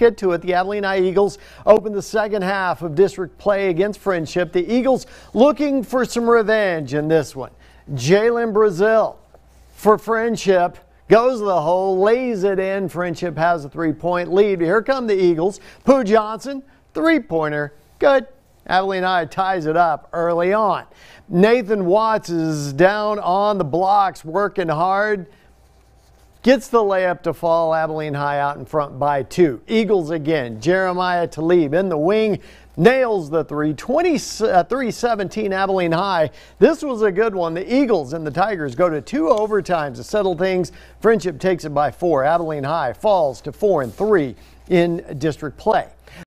get to it. The High Eagles open the second half of district play against Frenship. The Eagles looking for some revenge in this one. Jalen Brazil for Frenship goes to the hole, lays it in. Frenship has a three-point lead. Here come the Eagles. Pooh Johnson, three-pointer, good. Abilene High ties it up early on. Nathan Watts is down on the blocks, working hard. Gets the layup to fall. Abilene High out in front by two. Eagles again. Jeremiah Talib in the wing. Nails the three. 23-17 uh, Abilene High. This was a good one. The Eagles and the Tigers go to two overtimes to settle things. Frenship takes it by four. Abilene High falls to four and three in district play.